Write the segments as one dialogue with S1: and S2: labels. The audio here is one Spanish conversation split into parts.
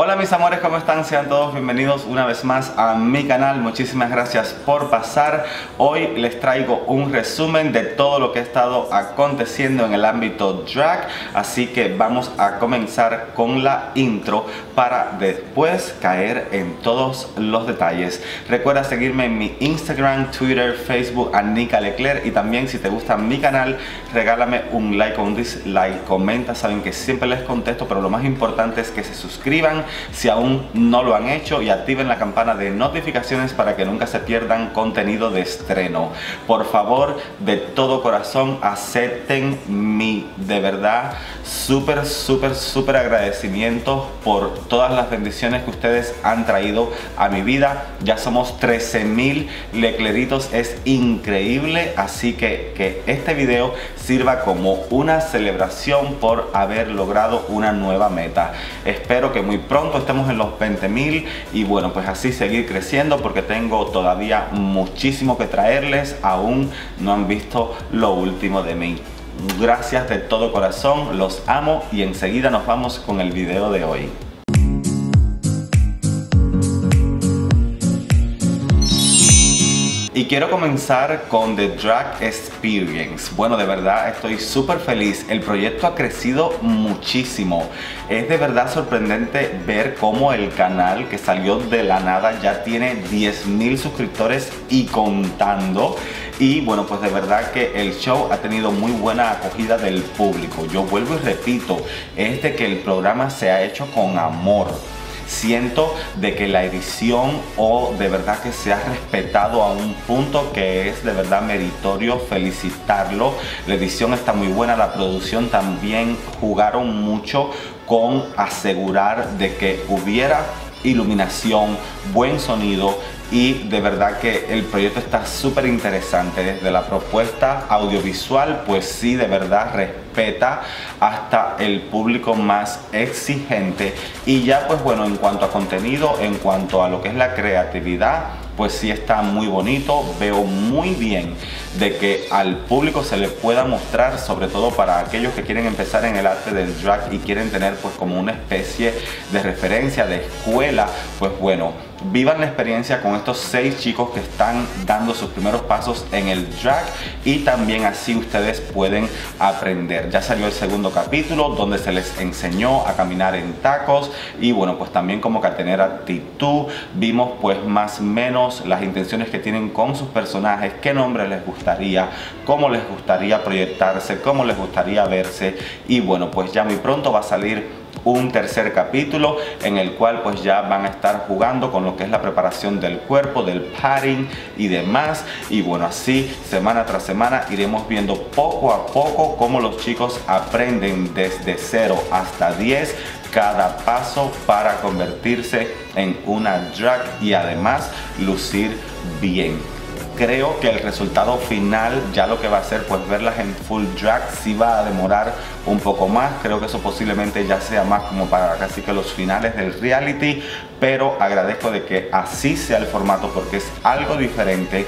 S1: Hola mis amores, ¿cómo están? Sean todos bienvenidos una vez más a mi canal. Muchísimas gracias por pasar. Hoy les traigo un resumen de todo lo que ha estado aconteciendo en el ámbito drag. Así que vamos a comenzar con la intro para después caer en todos los detalles. Recuerda seguirme en mi Instagram, Twitter, Facebook, Anika Leclerc. Y también si te gusta mi canal, regálame un like o un dislike. Comenta, saben que siempre les contesto, pero lo más importante es que se suscriban si aún no lo han hecho y activen la campana de notificaciones para que nunca se pierdan contenido de estreno. Por favor, de todo corazón, acepten mi de verdad súper, súper, súper agradecimiento por todas las bendiciones que ustedes han traído a mi vida. Ya somos 13 mil lecleritos, es increíble. Así que que este video sirva como una celebración por haber logrado una nueva meta. Espero que muy pronto estemos en los 20 mil y bueno, pues así seguir creciendo porque tengo todavía muchísimo que traerles. Aún no han visto lo último de mí. Gracias de todo corazón, los amo y enseguida nos vamos con el video de hoy. Y quiero comenzar con The Drag Experience. Bueno, de verdad estoy súper feliz. El proyecto ha crecido muchísimo. Es de verdad sorprendente ver cómo el canal que salió de la nada ya tiene 10.000 suscriptores y contando. Y bueno, pues de verdad que el show ha tenido muy buena acogida del público. Yo vuelvo y repito, es de que el programa se ha hecho con amor siento de que la edición o de verdad que se ha respetado a un punto que es de verdad meritorio felicitarlo. La edición está muy buena, la producción también jugaron mucho con asegurar de que hubiera iluminación, buen sonido y de verdad que el proyecto está súper interesante desde la propuesta audiovisual pues sí de verdad hasta el público más exigente. Y ya pues bueno en cuanto a contenido en cuanto a lo que es la creatividad pues sí está muy bonito, veo muy bien de que al público se le pueda mostrar, sobre todo para aquellos que quieren empezar en el arte del drag y quieren tener pues como una especie de referencia, de escuela, pues bueno, vivan la experiencia con estos seis chicos que están dando sus primeros pasos en el drag y también así ustedes pueden aprender. Ya salió el segundo capítulo donde se les enseñó a caminar en tacos y bueno pues también como que a tener actitud. Vimos pues más o menos las intenciones que tienen con sus personajes, qué nombre les gustaría, cómo les gustaría proyectarse, cómo les gustaría verse y bueno pues ya muy pronto va a salir un tercer capítulo en el cual pues ya van a estar jugando con lo que es la preparación del cuerpo, del padding y demás. Y bueno así semana tras semana iremos viendo poco a poco cómo los chicos aprenden desde 0 hasta 10 cada paso para convertirse en una drag y además lucir bien creo que el resultado final, ya lo que va a ser pues verlas en full drag, sí va a demorar un poco más. Creo que eso posiblemente ya sea más como para casi que los finales del reality, pero agradezco de que así sea el formato porque es algo diferente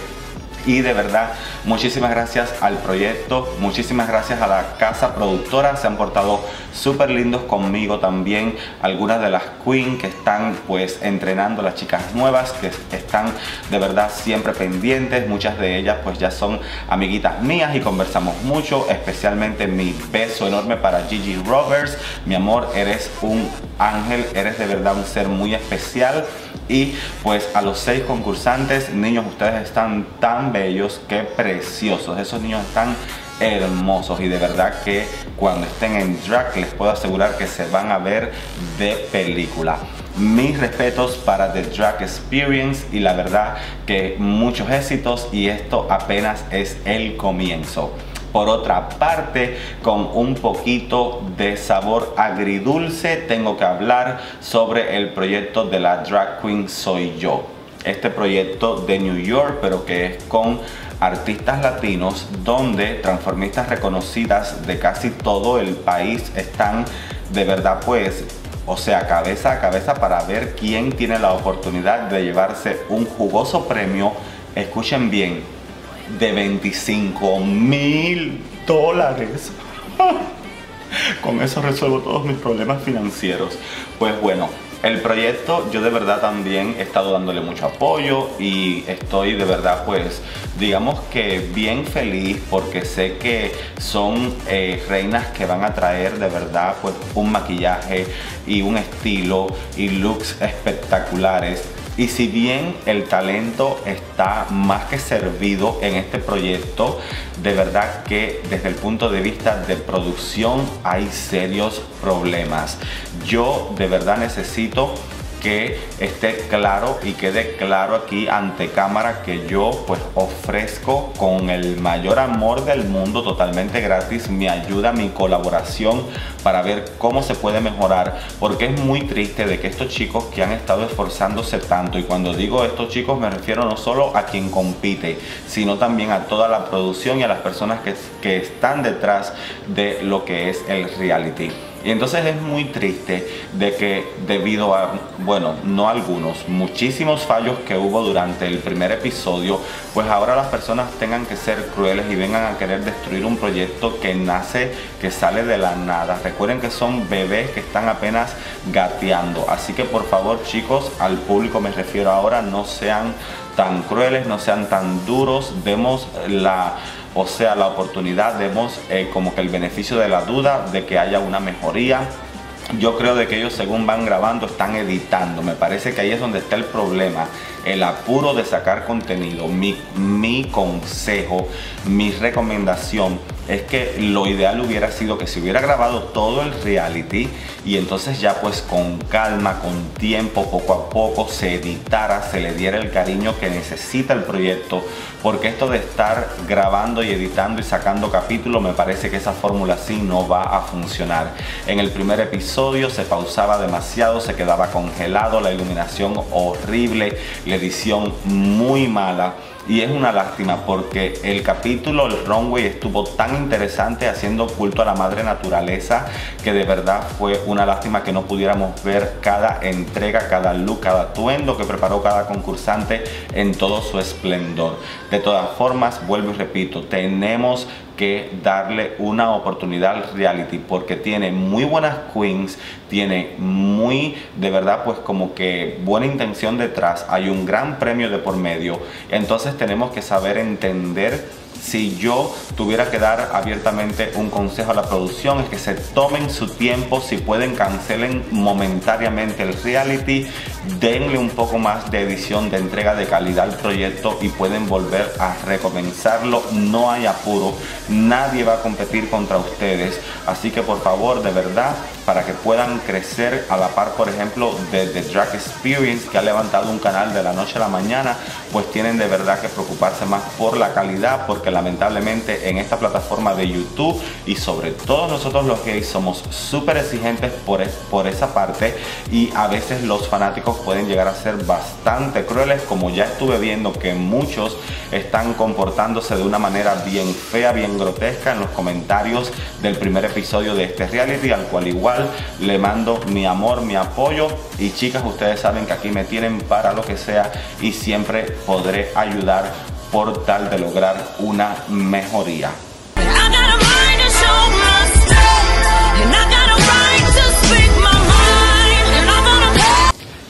S1: y de verdad muchísimas gracias al proyecto, muchísimas gracias a la casa productora, se han portado súper lindos conmigo también, algunas de las queen que están pues entrenando las chicas nuevas que están de verdad siempre pendientes, muchas de ellas pues ya son amiguitas mías y conversamos mucho, especialmente mi beso enorme para Gigi Roberts, mi amor eres un ángel, eres de verdad un ser muy especial. Y pues a los seis concursantes, niños ustedes están tan bellos, qué preciosos. Esos niños están hermosos y de verdad que cuando estén en drag les puedo asegurar que se van a ver de película. Mis respetos para The Drag Experience y la verdad que muchos éxitos y esto apenas es el comienzo. Por otra parte, con un poquito de sabor agridulce, tengo que hablar sobre el proyecto de la Drag Queen Soy Yo este proyecto de New York, pero que es con artistas latinos, donde transformistas reconocidas de casi todo el país están de verdad pues o sea, cabeza a cabeza para ver quién tiene la oportunidad de llevarse un jugoso premio, escuchen bien, de 25 mil dólares. Con eso resuelvo todos mis problemas financieros. Pues bueno, El proyecto yo de verdad también he estado dándole mucho apoyo y estoy de verdad pues digamos que bien feliz porque sé que son eh, reinas que van a traer de verdad pues un maquillaje y un estilo y looks espectaculares y si bien el talento está más que servido en este proyecto, de verdad que desde el punto de vista de producción hay serios problemas. Yo de verdad necesito que esté claro y quede claro aquí ante cámara que yo pues ofrezco con el mayor amor del mundo totalmente gratis mi ayuda, mi colaboración para ver cómo se puede mejorar porque es muy triste de que estos chicos que han estado esforzándose tanto y cuando digo estos chicos me refiero no solo a quien compite sino también a toda la producción y a las personas que, que están detrás de lo que es el reality. Y entonces es muy triste de que debido a, bueno, no algunos, muchísimos fallos que hubo durante el primer episodio, pues ahora las personas tengan que ser crueles y vengan a querer destruir un proyecto que nace, que sale de la nada. Recuerden que son bebés que están apenas gateando. Así que por favor chicos, al público me refiero ahora, no sean tan crueles, no sean tan duros, demos la o sea, la oportunidad, demos eh, como que el beneficio de la duda de que haya una mejoría. Yo creo de que ellos según van grabando están editando. Me parece que ahí es donde está el problema. El apuro de sacar contenido. Mi, mi consejo, mi recomendación es que lo ideal hubiera sido que se hubiera grabado todo el reality y entonces ya pues con calma, con tiempo, poco a poco se editara, se le diera el cariño que necesita el proyecto porque esto de estar grabando y editando y sacando capítulos me parece que esa fórmula así no va a funcionar. En el primer episodio se pausaba demasiado, se quedaba congelado, la iluminación horrible, la edición muy mala y es una lástima porque el capítulo, el runway estuvo tan interesante haciendo culto a la madre naturaleza que de verdad fue una lástima que no pudiéramos ver cada entrega, cada look, cada atuendo que preparó cada concursante en todo su esplendor. De todas formas, vuelvo y repito, tenemos que darle una oportunidad al reality porque tiene muy buenas queens, tiene muy de verdad pues como que buena intención detrás, hay un gran premio de por medio, entonces tenemos que saber entender si yo tuviera que dar abiertamente un consejo a la producción es que se tomen su tiempo, si pueden cancelen momentáneamente el reality, denle un poco más de edición, de entrega de calidad al proyecto y pueden volver a recomenzarlo, no hay apuro, nadie va a competir contra ustedes, así que por favor de verdad para que puedan crecer a la par por ejemplo de The Drag Experience que ha levantado un canal de la noche a la mañana, pues tienen de verdad que preocuparse más por la calidad porque lamentablemente en esta plataforma de YouTube y sobre todo nosotros los gays somos súper exigentes por, por esa parte y a veces los fanáticos pueden llegar a ser bastante crueles como ya estuve viendo que muchos están comportándose de una manera bien fea, bien grotesca en los comentarios del primer episodio de este reality al cual igual le mando mi amor, mi apoyo y chicas ustedes saben que aquí me tienen para lo que sea y siempre podré ayudar por tal de lograr una mejoría.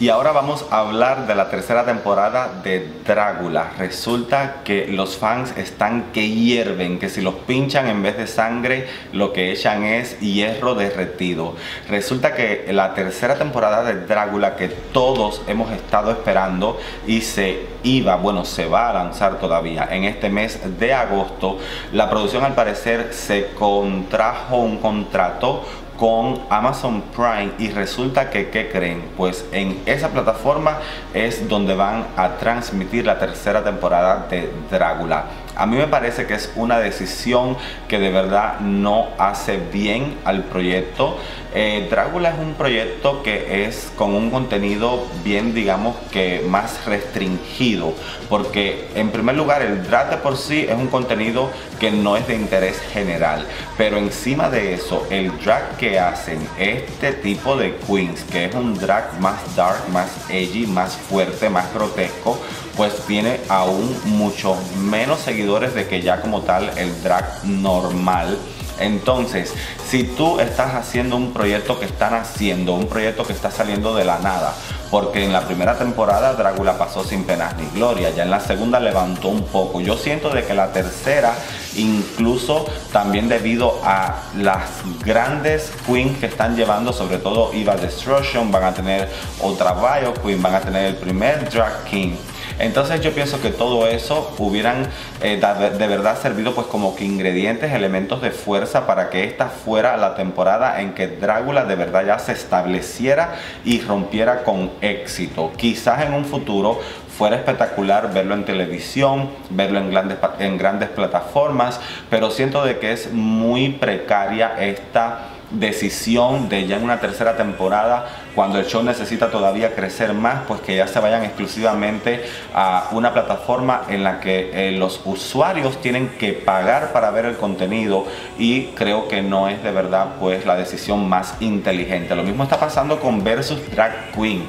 S1: Y ahora vamos a hablar de la tercera temporada de Drácula. Resulta que los fans están que hierven, que si los pinchan en vez de sangre, lo que echan es hierro derretido. Resulta que la tercera temporada de Drácula que todos hemos estado esperando y se iba, bueno, se va a lanzar todavía en este mes de agosto, la producción al parecer se contrajo un contrato con Amazon Prime y resulta que, ¿qué creen? Pues en esa plataforma es donde van a transmitir la tercera temporada de Drácula. A mí me parece que es una decisión que de verdad no hace bien al proyecto. Eh, Drácula es un proyecto que es con un contenido bien, digamos que más restringido, porque en primer lugar el drag de por sí es un contenido que no es de interés general, pero encima de eso, el drag que hacen este tipo de queens, que es un drag más dark, más edgy, más fuerte, más grotesco, pues tiene aún mucho menos seguidores de que ya como tal el drag normal. Entonces, si tú estás haciendo un proyecto que están haciendo, un proyecto que está saliendo de la nada, porque en la primera temporada Drácula pasó sin penas ni gloria, ya en la segunda levantó un poco. Yo siento de que la tercera, incluso también debido a las grandes queens que están llevando, sobre todo Eva Destruction, van a tener otra Bio Queen, van a tener el primer Drag King entonces yo pienso que todo eso hubieran eh, de verdad servido pues como que ingredientes, elementos de fuerza para que esta fuera la temporada en que Drácula de verdad ya se estableciera y rompiera con éxito. Quizás en un futuro fuera espectacular verlo en televisión, verlo en grandes, en grandes plataformas, pero siento de que es muy precaria esta decisión de ya en una tercera temporada, cuando el show necesita todavía crecer más, pues que ya se vayan exclusivamente a una plataforma en la que eh, los usuarios tienen que pagar para ver el contenido y creo que no es de verdad pues la decisión más inteligente. Lo mismo está pasando con Versus Drag Queen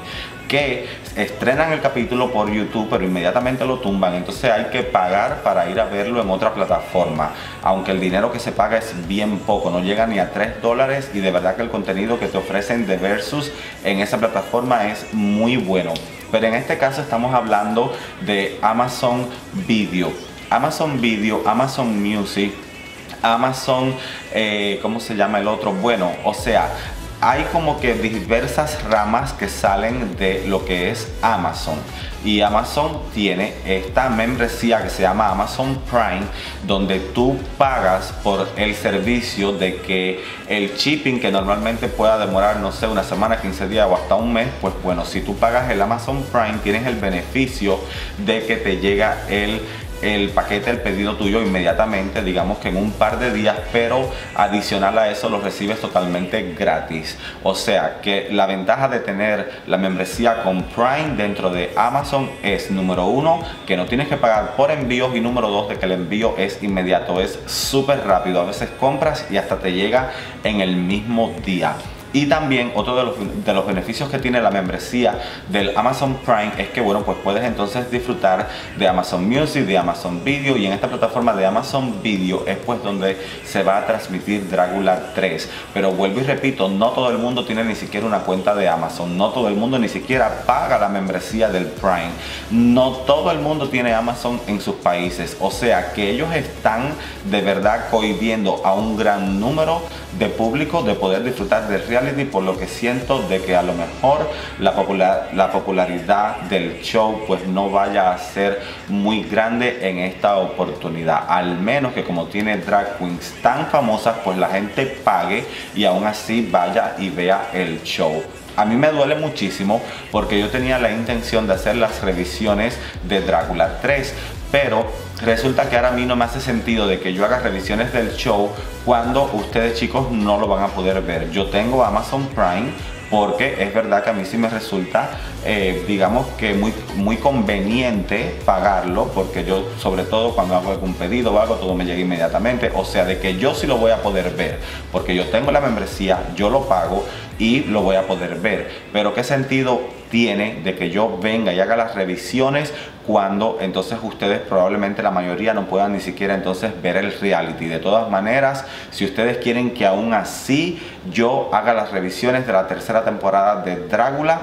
S1: que estrenan el capítulo por YouTube pero inmediatamente lo tumban. Entonces hay que pagar para ir a verlo en otra plataforma. Aunque el dinero que se paga es bien poco no llega ni a 3 dólares y de verdad que el contenido que te ofrecen de Versus en esa plataforma es muy bueno. Pero en este caso estamos hablando de Amazon Video. Amazon Video, Amazon Music Amazon, eh, ¿cómo se llama el otro? Bueno, o sea, hay como que diversas ramas que salen de lo que es Amazon. Y Amazon tiene esta membresía que se llama Amazon Prime donde tú pagas por el servicio de que el shipping que normalmente pueda demorar no sé una semana 15 días o hasta un mes pues bueno si tú pagas el Amazon Prime tienes el beneficio de que te llega el el paquete, el pedido tuyo inmediatamente, digamos que en un par de días, pero adicional a eso lo recibes totalmente gratis. O sea que la ventaja de tener la membresía con Prime dentro de Amazon es número uno, que no tienes que pagar por envíos y número dos, de que el envío es inmediato, es súper rápido. A veces compras y hasta te llega en el mismo día. Y también otro de los, de los, beneficios que tiene la membresía del Amazon Prime es que bueno pues puedes entonces disfrutar de Amazon Music, de Amazon Video y en esta plataforma de Amazon Video es pues donde se va a transmitir Dragula 3. Pero vuelvo y repito, no todo el mundo tiene ni siquiera una cuenta de Amazon, no todo el mundo ni siquiera paga la membresía del Prime, no todo el mundo tiene Amazon en sus países. O sea que ellos están de verdad cohibiendo a un gran número de público de poder disfrutar de reality por lo que siento de que a lo mejor la, la popularidad del show pues no vaya a ser muy grande en esta oportunidad. Al menos que como tiene drag queens tan famosas pues la gente pague y aún así vaya y vea el show. A mí me duele muchísimo porque yo tenía la intención de hacer las revisiones de Drácula 3, pero resulta que ahora a mí no me hace sentido de que yo haga revisiones del show cuando ustedes chicos no lo van a poder ver. Yo tengo Amazon Prime porque es verdad que a mí sí me resulta, eh, digamos que muy, muy conveniente pagarlo, porque yo sobre todo cuando hago algún pedido o algo, todo me llega inmediatamente, o sea, de que yo sí lo voy a poder ver, porque yo tengo la membresía, yo lo pago y lo voy a poder ver, pero ¿qué sentido tiene de que yo venga y haga las revisiones cuando entonces ustedes probablemente la mayoría no puedan ni siquiera entonces ver el reality. De todas maneras, si ustedes quieren que aún así yo haga las revisiones de la tercera temporada de Drácula,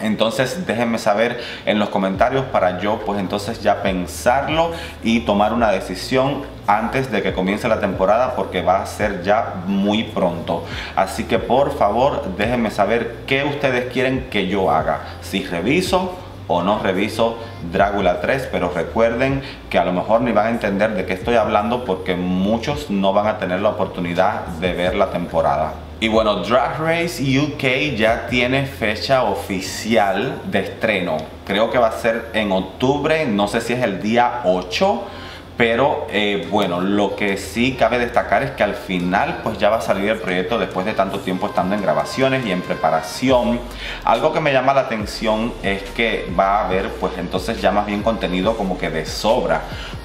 S1: entonces déjenme saber en los comentarios para yo pues entonces ya pensarlo y tomar una decisión antes de que comience la temporada porque va a ser ya muy pronto. Así que por favor déjenme saber qué ustedes quieren que yo haga. Si reviso o no reviso Drácula 3, pero recuerden que a lo mejor ni van a entender de qué estoy hablando porque muchos no van a tener la oportunidad de ver la temporada. Y bueno, Drag Race UK ya tiene fecha oficial de estreno. Creo que va a ser en octubre, no sé si es el día 8 pero eh, bueno, lo que sí cabe destacar es que al final pues ya va a salir el proyecto después de tanto tiempo estando en grabaciones y en preparación. Algo que me llama la atención es que va a haber pues entonces ya más bien contenido como que de sobra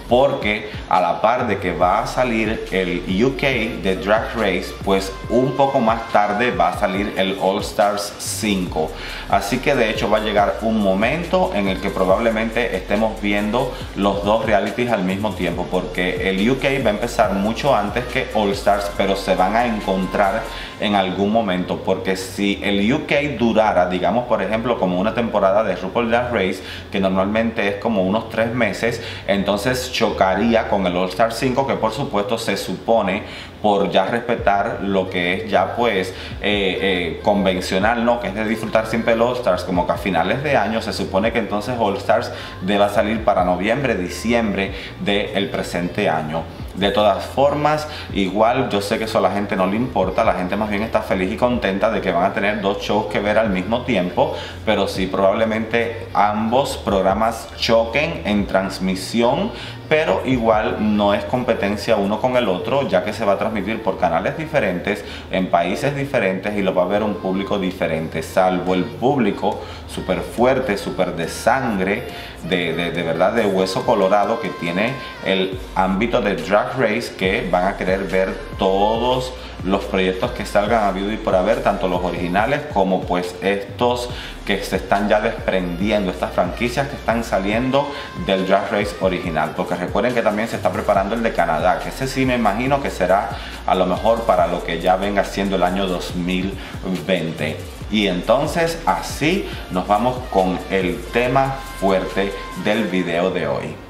S1: porque a la par de que va a salir el UK de Drag Race, pues un poco más tarde va a salir el All Stars 5. Así que de hecho va a llegar un momento en el que probablemente estemos viendo los dos realities al mismo tiempo, porque el UK va a empezar mucho antes que All Stars, pero se van a encontrar en algún momento, porque si el UK durara, digamos por ejemplo como una temporada de RuPaul Drag Race, que normalmente es como unos tres meses, entonces chocaría con el All Star 5, que por supuesto se supone por ya respetar lo que es ya pues eh, eh, convencional, ¿no? Que es de disfrutar siempre el All Stars, como que a finales de año se supone que entonces All Stars deba salir para noviembre, diciembre del presente año. De todas formas, igual yo sé que eso a la gente no le importa, la gente más bien está feliz y contenta de que van a tener dos shows que ver al mismo tiempo, pero sí probablemente ambos programas choquen en transmisión, pero igual no es competencia uno con el otro, ya que se va a transmitir por canales diferentes, en países diferentes y lo va a ver un público diferente, salvo el público súper fuerte, súper de sangre, de, de verdad de hueso colorado que tiene el ámbito de drag Race que van a querer ver todos los proyectos que salgan a vivo y por haber, tanto los originales como pues estos que se están ya desprendiendo, estas franquicias que están saliendo del Drag Race original. Porque recuerden que también se está preparando el de Canadá, que ese sí me imagino que será a lo mejor para lo que ya venga siendo el año 2020. Y entonces así nos vamos con el tema fuerte del video de hoy.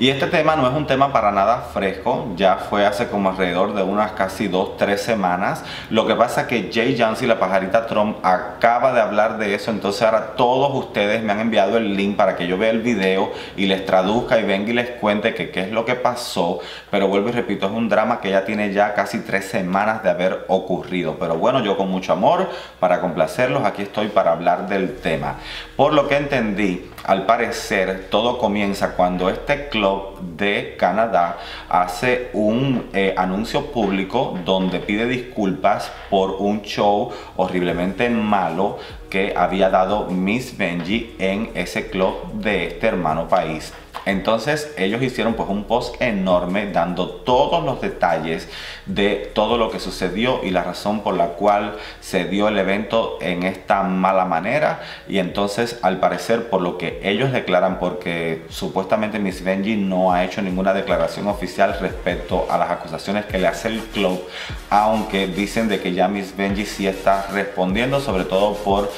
S1: Y este tema no es un tema para nada fresco, ya fue hace como alrededor de unas casi dos, tres semanas. Lo que pasa es que Jay y la pajarita Trump, acaba de hablar de eso, entonces ahora todos ustedes me han enviado el link para que yo vea el video y les traduzca y venga y les cuente qué es lo que pasó. Pero vuelvo y repito, es un drama que ya tiene ya casi tres semanas de haber ocurrido. Pero bueno, yo con mucho amor, para complacerlos, aquí estoy para hablar del tema. Por lo que entendí, al parecer todo comienza cuando este club de Canadá hace un eh, anuncio público donde pide disculpas por un show horriblemente malo que había dado Miss Benji en ese club de este hermano país. Entonces ellos hicieron pues un post enorme dando todos los detalles de todo lo que sucedió y la razón por la cual se dio el evento en esta mala manera y entonces al parecer por lo que ellos declaran porque supuestamente Miss Benji no ha hecho ninguna declaración oficial respecto a las acusaciones que le hace el club aunque dicen de que ya Miss Benji sí está respondiendo sobre todo por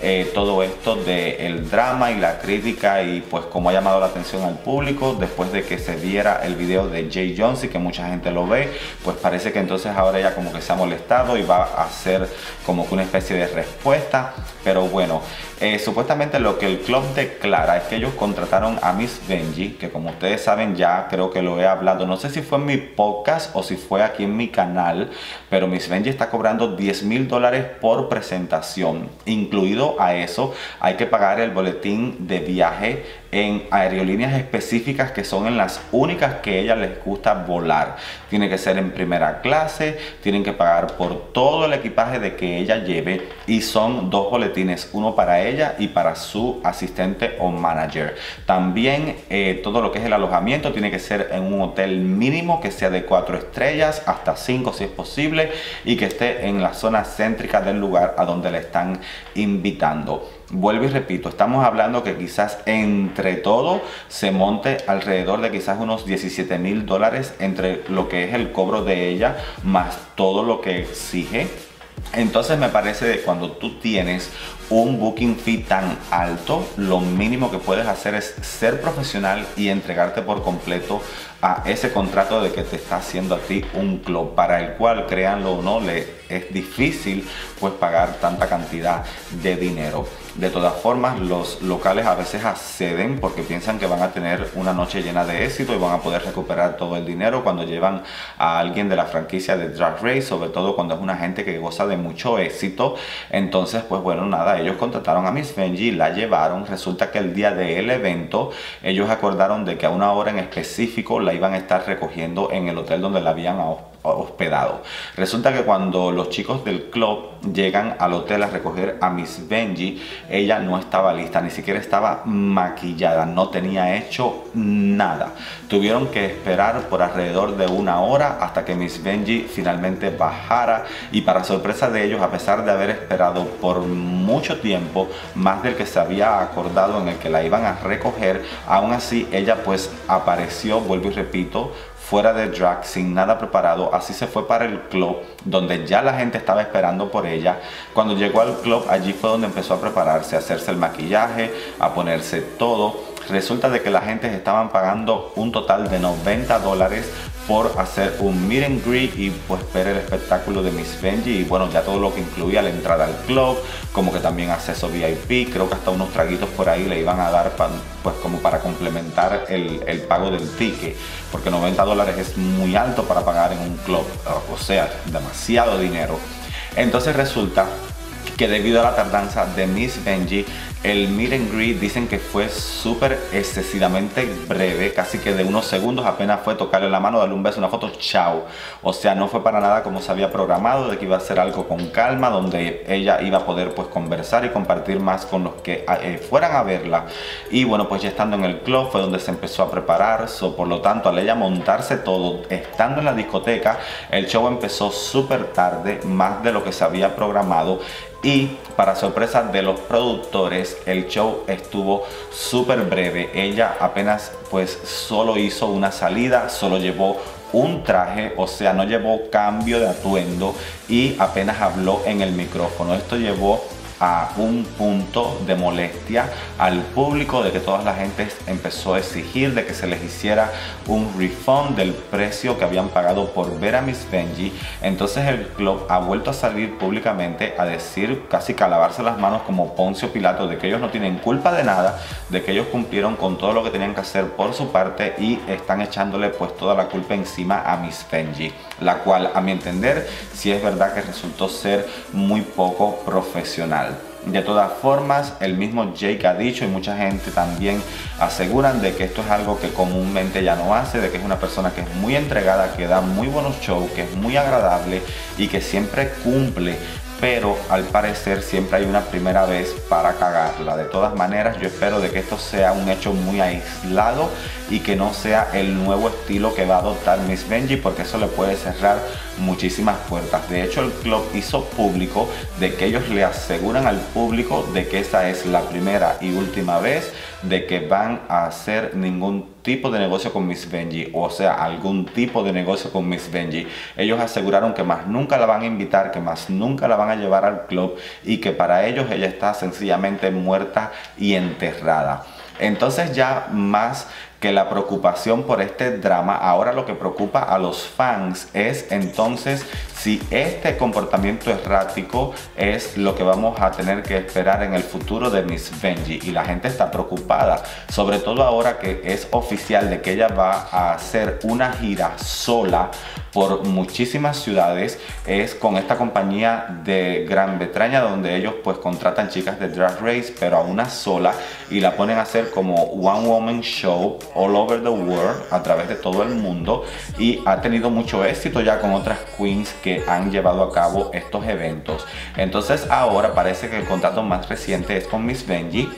S1: eh, todo esto del drama y la crítica y pues como ha llamado la atención al público después de que se viera el video de Jay Jones y que mucha gente lo ve, pues parece que entonces ahora ella como que se ha molestado y va a hacer como que una especie de respuesta, pero bueno, eh, supuestamente lo que el club declara es que ellos contrataron a Miss Benji, que como ustedes saben ya creo que lo he hablado, no sé si fue en mi podcast o si fue aquí en mi canal, pero Miss Benji está cobrando 10 mil dólares por presentación. Incluido a eso hay que pagar el boletín de viaje en aerolíneas específicas que son en las únicas que a ella les gusta volar. Tiene que ser en primera clase, tienen que pagar por todo el equipaje de que ella lleve y son dos boletines, uno para ella y para su asistente o manager. También eh, todo lo que es el alojamiento tiene que ser en un hotel mínimo que sea de cuatro estrellas hasta cinco si es posible y que esté en la zona céntrica del lugar a donde le están invitando. Vuelvo y repito, estamos hablando que quizás entre todo se monte alrededor de quizás unos 17 mil dólares entre lo que es el cobro de ella más todo lo que exige. Entonces me parece que cuando tú tienes un booking fee tan alto, lo mínimo que puedes hacer es ser profesional y entregarte por completo a ese contrato de que te está haciendo a ti un club para el cual, créanlo o no, le es difícil pues pagar tanta cantidad de dinero. De todas formas, los locales a veces acceden porque piensan que van a tener una noche llena de éxito y van a poder recuperar todo el dinero cuando llevan a alguien de la franquicia de Drag Race, sobre todo cuando es una gente que goza de mucho éxito. Entonces, pues bueno, nada, ellos contrataron a Miss Benji, la llevaron. Resulta que el día del evento, ellos acordaron de que a una hora en específico la iban a estar recogiendo en el hotel donde la habían hospedado. Resulta que cuando los chicos del club llegan al hotel a recoger a Miss Benji, ella no estaba lista, ni siquiera estaba maquillada, no tenía hecho nada. Tuvieron que esperar por alrededor de una hora hasta que Miss Benji finalmente bajara y para sorpresa de ellos, a pesar de haber esperado por mucho tiempo, más del que se había acordado en el que la iban a recoger, aún así ella pues apareció, vuelvo y repito, fuera de drag, sin nada preparado. Así se fue para el club, donde ya la gente estaba esperando por ella. Cuando llegó al club, allí fue donde empezó a prepararse, a hacerse el maquillaje, a ponerse todo. Resulta de que la gente estaban pagando un total de 90 dólares por hacer un meet and greet y pues ver el espectáculo de Miss Benji y bueno ya todo lo que incluía la entrada al club como que también acceso VIP creo que hasta unos traguitos por ahí le iban a dar pues como para complementar el, el, pago del ticket porque 90 dólares es muy alto para pagar en un club o sea demasiado dinero. Entonces resulta que debido a la tardanza de Miss Benji el meet and greet dicen que fue súper excesivamente breve, casi que de unos segundos apenas fue tocarle la mano, darle un beso, una foto, chao. O sea, no fue para nada como se había programado, de que iba a ser algo con calma, donde ella iba a poder pues conversar y compartir más con los que eh, fueran a verla. Y bueno, pues ya estando en el club fue donde se empezó a preparar, so, por lo tanto al ella montarse todo, estando en la discoteca, el show empezó súper tarde, más de lo que se había programado y para sorpresa de los productores el show estuvo súper breve. Ella apenas pues solo hizo una salida solo llevó un traje o sea no llevó cambio de atuendo y apenas habló en el micrófono. Esto llevó a un punto de molestia al público de que toda la gente empezó a exigir de que se les hiciera un refund del precio que habían pagado por ver a Miss Benji. Entonces el club ha vuelto a salir públicamente a decir, casi calabarse las manos como Poncio Pilato, de que ellos no tienen culpa de nada, de que ellos cumplieron con todo lo que tenían que hacer por su parte y están echándole pues toda la culpa encima a Miss Benji, la cual a mi entender si es verdad que resultó ser muy poco profesional. De todas formas, el mismo Jake ha dicho y mucha gente también aseguran de que esto es algo que comúnmente ya no hace, de que es una persona que es muy entregada, que da muy buenos shows, que es muy agradable y que siempre cumple pero al parecer siempre hay una primera vez para cagarla. De todas maneras, yo espero de que esto sea un hecho muy aislado y que no sea el nuevo estilo que va a adoptar Miss Benji porque eso le puede cerrar muchísimas puertas. De hecho, el club hizo público de que ellos le aseguran al público de que esa es la primera y última vez de que van a hacer ningún tipo de negocio con Miss Benji, o sea, algún tipo de negocio con Miss Benji. Ellos aseguraron que más nunca la van a invitar, que más nunca la van a llevar al club y que para ellos ella está sencillamente muerta y enterrada. Entonces ya más que la preocupación por este drama, ahora lo que preocupa a los fans es entonces si este comportamiento errático es lo que vamos a tener que esperar en el futuro de Miss Benji. Y la gente está preocupada, sobre todo ahora que es oficial de que ella va a hacer una gira sola por muchísimas ciudades. Es con esta compañía de Gran Bretaña donde ellos pues contratan chicas de Drag Race pero a una sola y la ponen a hacer como One Woman Show all over the world a través de todo el mundo y ha tenido mucho éxito ya con otras queens que han llevado a cabo estos eventos. Entonces ahora parece que el contrato más reciente es con Miss Benji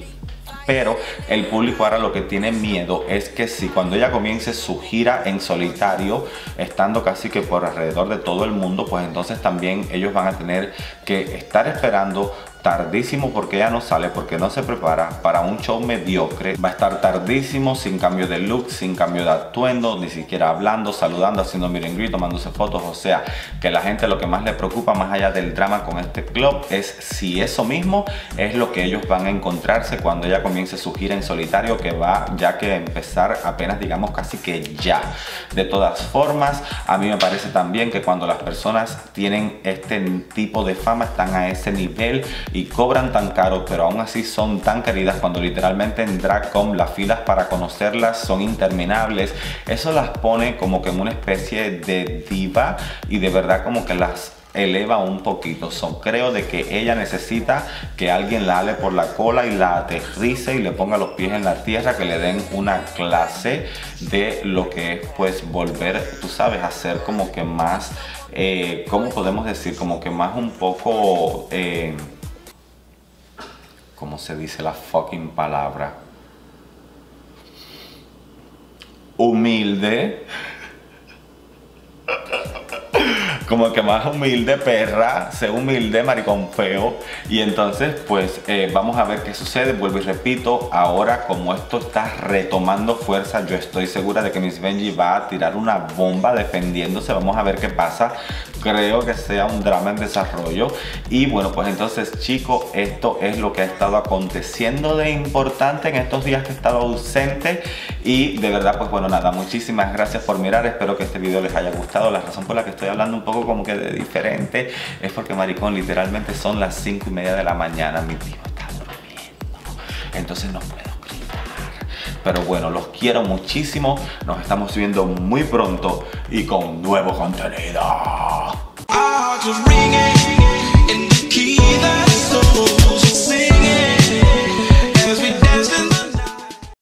S1: pero el público ahora lo que tiene miedo es que si cuando ella comience su gira en solitario, estando casi que por alrededor de todo el mundo, pues entonces también ellos van a tener que estar esperando tardísimo porque ella no sale, porque no se prepara para un show mediocre. Va a estar tardísimo, sin cambio de look, sin cambio de atuendo, ni siquiera hablando, saludando, haciendo miren grito, tomándose fotos. O sea, que la gente lo que más le preocupa más allá del drama con este club es si eso mismo es lo que ellos van a encontrarse cuando ella comience su gira en solitario que va ya que empezar apenas digamos casi que ya. De todas formas, a mí me parece también que cuando las personas tienen este tipo de fama, están a ese nivel, y cobran tan caro, pero aún así son tan queridas cuando literalmente en Dragcom las filas para conocerlas son interminables. Eso las pone como que en una especie de diva y de verdad como que las eleva un poquito. son creo de que ella necesita que alguien la ale por la cola y la aterrice y le ponga los pies en la tierra, que le den una clase de lo que es pues volver, tú sabes, a ser como que más, eh, ¿cómo podemos decir? Como que más un poco... Eh, ¿cómo se dice la fucking palabra? Humilde como que más humilde, perra, sé humilde, maricón feo. Y entonces, pues eh, vamos a ver qué sucede. Vuelvo y repito, ahora como esto está retomando fuerza, yo estoy segura de que Miss Benji va a tirar una bomba defendiéndose. Vamos a ver qué pasa. Creo que sea un drama en desarrollo. Y bueno, pues entonces, chicos, esto es lo que ha estado aconteciendo de importante en estos días que he estado ausente. Y de verdad, pues bueno, nada, muchísimas gracias por mirar. Espero que este video les haya gustado. La razón por la que estoy hablando un poco como que de diferente, es porque maricón, literalmente son las 5 y media de la mañana, mi tío está durmiendo, entonces no puedo. Pero bueno, los quiero muchísimo, nos estamos viendo muy pronto y con nuevo contenido.